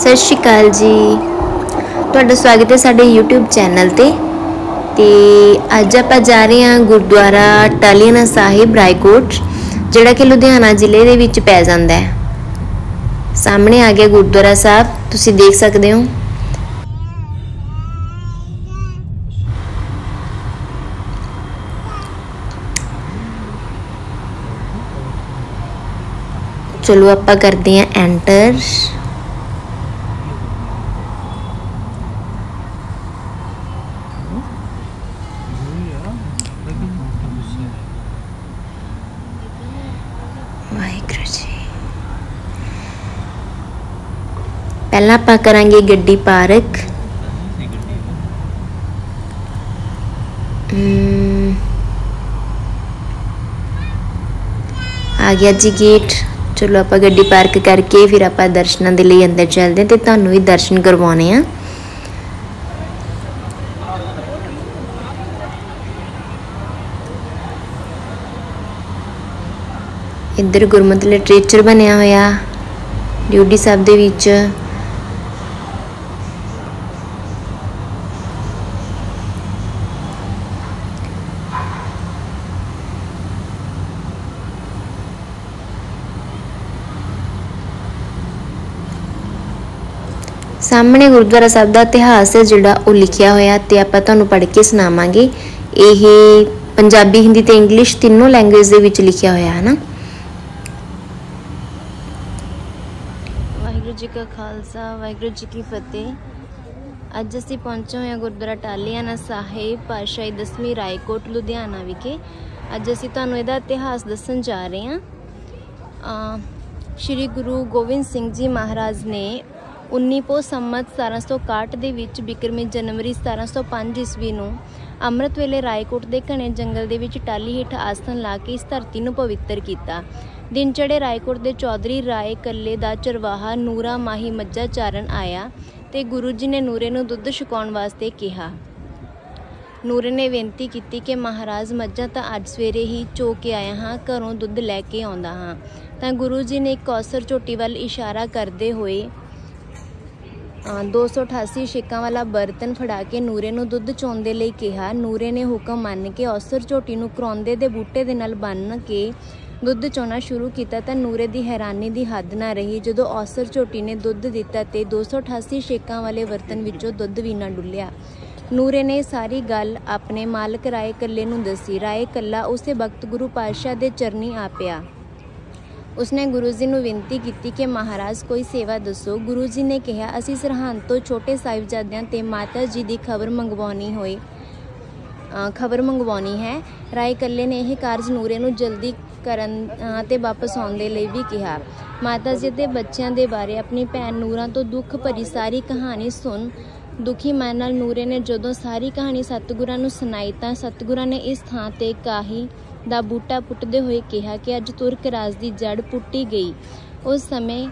ਸਤਿ ਸ਼੍ਰੀ ਅਕਾਲ ਜੀ। ਤੁਹਾਡਾ ਸਵਾਗਤ ਹੈ ਸਾਡੇ YouTube ਚੈਨਲ ਤੇ। ਤੇ ਅੱਜ ਆਪਾਂ ਜਾ ਰਹੇ ਹਾਂ ਗੁਰਦੁਆਰਾ ਟਾਲੀਆਣਾ ਸਾਹਿਬ, ਰਾਏਕੋਟ, ਜਿਹੜਾ ਕਿ ਲੁਧਿਆਣਾ ਜ਼ਿਲ੍ਹੇ ਦੇ ਵਿੱਚ ਪੈ ਜਾਂਦਾ ਹੈ। ਸਾਹਮਣੇ ਆ ਗਿਆ ਗੁਰਦੁਆਰਾ ਸਾਹਿਬ, ਤੁਸੀਂ ਦੇਖ ਸਕਦੇ ਹੋ। ਚਲੋ ਆਪਾਂ ਕਰਦੇ ਹਾਂ ਐਂਟਰ ਵਾਹਿਗੁਰੂ ਜੀ ਪਹਿਲਾਂ ਆਪਾਂ ਕਰਾਂਗੇ ਗੱਡੀ ਪਾਰਕ। ਆ ਗਿਆ ਜੀ ਗੇਟ। ਚਲੋ ਆਪਾਂ ਗੱਡੀ ਪਾਰਕ ਕਰਕੇ ਫਿਰ ਆਪਾਂ ਦਰਸ਼ਨਾਂ ਦੇ ਲਈ ਅੰਦਰ ਚੱਲਦੇ ਹਾਂ ਤੇ ਤੁਹਾਨੂੰ ਵੀ ਦਰਸ਼ਨ ਕਰਵਾਉਣੇ ਆ ਇੱਧਰ ਗੁਰਮਤਿ ਲਿਟਰੇਚਰ ਬਣਿਆ ਹੋਇਆ। ਡਿਊਟੀ ਸਾਹਿਬ ਦੇ ਵਿੱਚ। ਸਾਹਮਣੇ ਗੁਰਦੁਆਰਾ ਸਾਹਿਬ ਦਾ ਇਤਿਹਾਸ ਹੈ, ਜਿਹੜਾ ਉਹ ਲਿਖਿਆ ਹੋਇਆ ਤੇ ਆਪਾਂ ਤੁਹਾਨੂੰ ਪੜ੍ਹ ਕੇ ਸੁਣਾਵਾਂਗੇ। ਇਹ ਪੰਜਾਬੀ, ਹਿੰਦੀ ਤੇ ਇੰਗਲਿਸ਼ ਤਿੰਨੋਂ ਲੈਂਗੁਏਜ ਦੇ ਵਿੱਚ ਲਿਖਿਆ ਹੋਇਆ ਹੈ ਨਾ। ਵਾਹਿਗੁਰੂ ਜੀ ਕਾ ਖਾਲਸਾ, ਵਾਹਿਗੁਰੂ ਜੀ ਕੀ ਫਤਿਹ। ਅੱਜ ਅਸੀਂ ਪਹੁੰਚੇ ਹੋਏ ਹਾਂ ਗੁਰਦੁਆਰਾ ਟਾਲੀਆਣਾ ਸਾਹਿਬ, ਪਾਤਸ਼ਾਹੀ ਦਸਵੀਂ ਰਾਏਕੋਟ, ਲੁਧਿਆਣਾ ਵਿਖੇ। ਅੱਜ ਅਸੀਂ ਤੁਹਾਨੂੰ ਇਹਦਾ ਇਤਿਹਾਸ ਦੱਸਣ ਜਾ ਰਹੇ ਹਾਂ। ਸ਼੍ਰੀ ਗੁਰੂ ਗੋਬਿੰਦ ਸਿੰਘ ਜੀ ਮਹਾਰਾਜ ਨੇ 19 ਪੋ ਸੰਮਤ 1761 ਦੇ ਵਿੱਚ ਬਿਕਰਮੀ ਜਨਵਰੀ 1705 ਈਸਵੀ ਨੂੰ ਅੰਮ੍ਰਿਤ ਵੇਲੇ ਰਾਏਕੋਟ ਦੇ ਘਣੇ ਜੰਗਲ ਦੇ ਵਿੱਚ ਟਾਲੀ ਹੇਠ ਆਸਣ ਲਾ ਕੇ ਇਸ ਧਰਤੀ ਨੂੰ ਪਵਿੱਤਰ ਕੀਤਾ। ਦਿਨ ਚੜੇ ਰਾਏਕੋਟ ਦੇ ਚੌਧਰੀ ਰਾਏ ਕੱਲੇ ਦਾ ਚਰਵਾਹਾ ਨੂਰਾ ਮਾਹੀ ਮੱਝਾਂ ਚਾਰਨ ਆਇਆ ਤੇ ਗੁਰੂ ਜੀ ਨੇ ਨੂਰੇ ਨੂੰ ਦੁੱਧ ਛਕਾਉਣ ਵਾਸਤੇ ਕਿਹਾ। ਨੂਰੇ ਨੇ ਬੇਨਤੀ ਕੀਤੀ ਕਿ ਮਹਾਰਾਜ ਮੱਝਾਂ ਤਾਂ ਅੱਜ ਸਵੇਰੇ ਹੀ ਚੋ ਕੇ ਆਇਆ ਹਾਂ, ਘਰੋਂ ਦੁੱਧ ਲੈ ਕੇ ਆਉਂਦਾ ਹਾਂ। ਤਾਂ ਗੁਰੂ ਜੀ ਨੇ ਕੌਸਰ ਝੋਟੀ ਵੱਲ ਇਸ਼ਾਰਾ ਕਰਦੇ ਹੋਏ 288 ਛੇਕਾਂ ਵਾਲਾ ਬਰਤਨ ਫੜਾ ਕੇ ਨੂਰੇ ਨੂੰ ਦੁੱਧ ਚੋਣ ਦੇ ਲਈ ਕਿਹਾ। ਨੂਰੇ ਨੇ ਹੁਕਮ ਮੰਨ ਕੇ ਔਸਰ ਝੋਟੀ ਨੂੰ ਕਰੌਂਦੇ ਦੇ ਬੂਟੇ ਦੇ ਨਾਲ ਬੰਨ੍ਹ ਕੇ ਦੁੱਧ ਚੋਣਾ ਸ਼ੁਰੂ ਕੀਤਾ ਤਾਂ ਨੂਰੇ ਦੀ ਹੈਰਾਨੀ ਦੀ ਹੱਦ ਨਾ ਰਹੀ। ਜਦੋਂ ਔਸਰ ਝੋਟੀ ਨੇ ਦੁੱਧ ਦਿੱਤਾ ਤੇ 288 ਛੇਕਾਂ ਵਾਲੇ ਬਰਤਨ ਵਿੱਚੋਂ ਦੁੱਧ ਵੀ ਨਾ ਡੁੱਲਿਆ। ਨੂਰੇ ਨੇ ਸਾਰੀ ਗੱਲ ਆਪਣੇ ਮਾਲਕ ਰਾਏ ਕੱਲੇ ਨੂੰ ਦੱਸੀ। ਰਾਏ ਕੱਲਾ ਉਸੇ ਵਕਤ ਗੁਰੂ ਪਾਤਸ਼ਾਹ ਦੇ ਚਰਨੀ ਆ ਪਿਆ। ਉਸਨੇ ਗੁਰੂ ਜੀ ਨੂੰ ਬੇਨਤੀ ਕੀਤੀ ਕਿ ਮਹਾਰਾਜ ਕੋਈ ਸੇਵਾ ਦੱਸੋ। ਗੁਰੂ ਜੀ ਨੇ ਕਿਹਾ ਅਸੀਂ ਸਰਹੰਦ ਤੋਂ ਛੋਟੇ ਸਾਹਿਬਜ਼ਾਦਿਆਂ ਤੇ ਮਾਤਾ ਜੀ ਦੀ ਖਬਰ ਮੰਗਵਾਉਣੀ ਹੋਈ। ਖਬਰ ਮੰਗਵਾਉਣੀ ਹੈ। ਰਾਏ ਕੱਲੇ ਨੇ ਇਹ ਕਾਰਜ ਨੂਰੇ ਨੂੰ ਜਲਦੀ ਕਰਨ ਅ, ਤੇ ਵਾਪਸ ਆਉਣ ਦੇ ਲਈ ਵੀ ਕਿਹਾ। ਮਾਤਾ ਜੀ ਦੇ ਬੱਚਿਆਂ ਦੇ ਬਾਰੇ ਆਪਣੀ ਭੈਣ ਨੂਰਾਂ ਤੋਂ ਦੁੱਖ ਭਰੀ ਸਾਰੀ ਕਹਾਣੀ ਸੁਣ ਦੁਖੀ ਮਨ ਨਾਲ ਨੂਰੇ ਨੇ ਜਦੋਂ ਸਾਰੀ ਕਹਾਣੀ ਸਤਿਗੁਰਾਂ ਨੂੰ ਸੁਣਾਈ ਤਾਂ ਸਤਿਗੁਰਾਂ ਨੇ ਇਸ ਥਾਂ ਤੇ ਕਾਹੀ ਦਾ ਬੂਟਾ ਪੁੱਟਦੇ ਹੋਏ ਕਿਹਾ ਕਿ ਅੱਜ ਤੁਰਕ ਰਾਜ ਦੀ ਜੜ ਪੁੱਟੀ ਗਈ। ਉਸ ਸਮੇਂ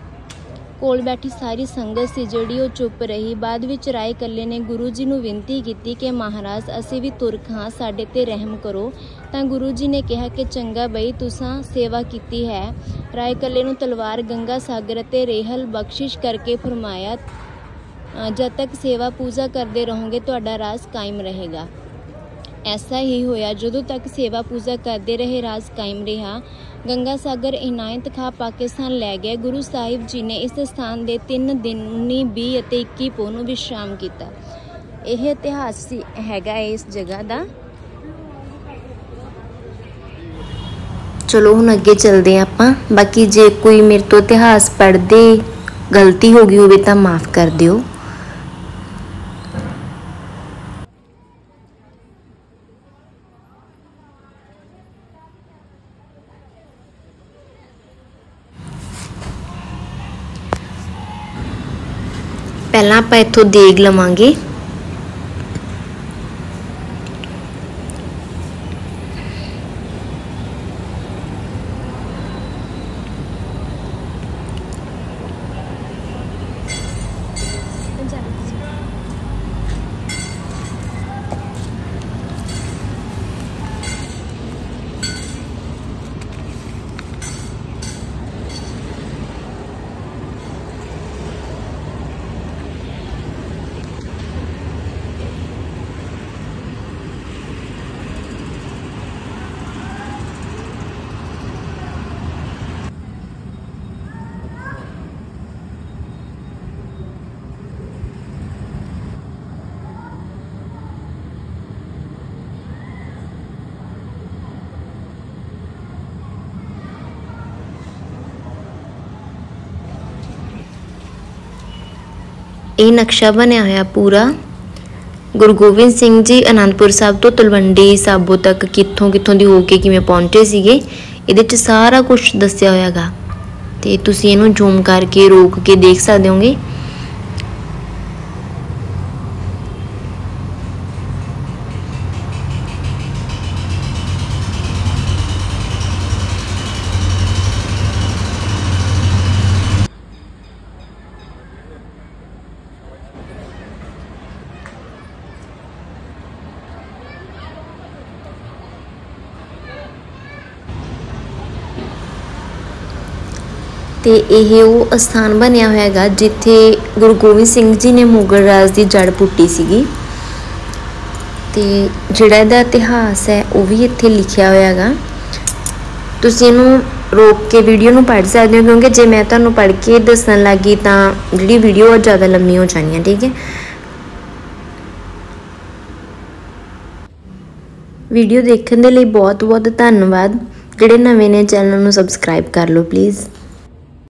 ਕੋਲ ਬੈਠੀ ਸਾਰੀ ਸੰਗਤ ਸੀ ਜਿਹੜੀ ਉਹ ਚੁੱਪ ਰਹੀ। ਬਾਅਦ ਵਿੱਚ ਰਾਏ ਕੱਲੇ ਨੇ ਗੁਰੂ ਜੀ ਨੂੰ ਬੇਨਤੀ ਕੀਤੀ ਕਿ ਮਹਾਰਾਜ, ਅਸੀਂ ਵੀ ਤੁਰਕ ਹਾਂ, ਸਾਡੇ ਤੇ ਰਹਿਮ ਕਰੋ। ਤਾਂ ਗੁਰੂ ਜੀ ਨੇ ਕਿਹਾ ਕਿ ਚੰਗਾ ਬਈ, ਤੁਸੀਂ ਸੇਵਾ ਕੀਤੀ ਹੈ। ਰਾਏ ਕੱਲੇ ਨੂੰ ਤਲਵਾਰ, ਗੰਗਾ ਸਾਗਰ ਅਤੇ ਰੇਹਲ ਬਖਸ਼ਿਸ਼ ਕਰਕੇ ਫਰਮਾਇਆ ਜਦ ਤੱਕ ਸੇਵਾ ਪੂਜਾ ਕਰਦੇ ਰਹੋਗੇ, ਤੁਹਾਡਾ ਰਾਜ ਕਾਇਮ ਰਹੇਗਾ। ਐਸਾ ਹੀ ਹੋਇਆ ਜਦੋਂ ਤੱਕ ਸੇਵਾ ਪੂਜਾ ਕਰਦੇ ਰਹੇ ਰਾਜ ਕਾਇਮ ਰਿਹਾ। ਗੰਗਾ ਸਾਗਰ ਇਨਾਇਤ ਖਾ ਪਾਕਿਸਤਾਨ ਲੈ ਗਿਆ ਗੁਰੂ ਸਾਹਿਬ ਜੀ ਨੇ ਇਸ ਸਥਾਨ ਦੇ 3 ਦਿਨ 19 20 ਅਤੇ 21 ਪੋ ਨੂੰ ਵਿਸ਼ਰਾਮ ਕੀਤਾ। ਇਹ ਇਤਿਹਾਸ ਸੀ, ਹੈਗਾ ਹੈ ਇਸ ਜਗ੍ਹਾ ਦਾ। ਚਲੋ ਹੁਣ ਅੱਗੇ ਚੱਲਦੇ ਹਾਂ ਆਪਾਂ। ਬਾਕੀ ਜੇ ਕੋਈ ਮੇਰੇ ਤੋਂ ਇਤਿਹਾਸ ਪੜ੍ਹਦੇ ਗਲਤੀ ਹੋ ਗਈ ਹੋਵੇ ਤਾਂ ਮਾਫ ਕਰ ਦਿਓ। ਪਹਿਲਾਂ ਆਪਾਂ ਇੱਥੋਂ ਦੇਗ ਲਵਾਂਗੇ। ਇਹ ਨਕਸ਼ਾ ਬਣਿਆ ਹੋਇਆ ਪੂਰਾ। ਗੁਰੂ ਗੋਬਿੰਦ ਸਿੰਘ ਜੀ ਅਨੰਦਪੁਰ ਸਾਹਿਬ ਤੋਂ ਤਲਵੰਡੀ ਸਾਬੋ ਤੱਕ ਕਿੱਥੋਂ ਕਿੱਥੋਂ ਦੀ ਹੋ ਕੇ ਕਿਵੇਂ ਪਹੁੰਚੇ ਸੀਗੇ, ਇਹਦੇ 'ਚ ਸਾਰਾ ਕੁਝ ਦੱਸਿਆ ਹੋਇਆਗਾ। ਤੇ ਤੁਸੀਂ ਇਹਨੂੰ ਜ਼ੂਮ ਕਰਕੇ ਰੋਕ ਕੇ ਦੇਖ ਸਕਦੇ ਹੋਗੇ। ਤੇ ਇਹ ਉਹ ਅਸਥਾਨ ਬਣਿਆ ਹੋਇਆ ਹੈਗਾ ਜਿੱਥੇ ਗੁਰੂ ਗੋਬਿੰਦ ਸਿੰਘ ਜੀ ਨੇ ਮੁਗਲ ਰਾਜ ਦੀ ਜੜ ਪੁੱਟੀ ਸੀਗੀ। ਤੇ ਜਿਹੜਾ ਇਹਦਾ ਇਤਿਹਾਸ ਹੈ, ਉਹ ਵੀ ਇੱਥੇ ਲਿਖਿਆ ਹੋਇਆ ਹੈਗਾ ਤੁਸੀਂ ਇਹਨੂੰ ਰੋਕ ਕੇ ਵੀਡੀਓ ਨੂੰ ਪੜ੍ਹ ਸਕਦੇ ਹੋ, ਕਿਉਂਕਿ ਜੇ ਮੈਂ ਤੁਹਾਨੂੰ ਪੜ੍ਹ ਕੇ ਦੱਸਣ ਲੱਗੀ ਤਾਂ ਜਿਹੜੀ ਵੀਡੀਓ ਉਹ ਜ਼ਿਆਦਾ ਲੰਮੀ ਹੋ ਜਾਣੀ ਹੈ, ਠੀਕ ਹੈ? ਵੀਡੀਓ ਦੇਖਣ ਦੇ ਲਈ ਬਹੁਤ ਬਹੁਤ ਧੰਨਵਾਦ। ਜਿਹੜੇ ਨਵੇਂ ਨੇ, ਚੈਨਲ ਨੂੰ ਸਬਸਕ੍ਰਾਈਬ ਕਰ ਲਓ ਪਲੀਜ਼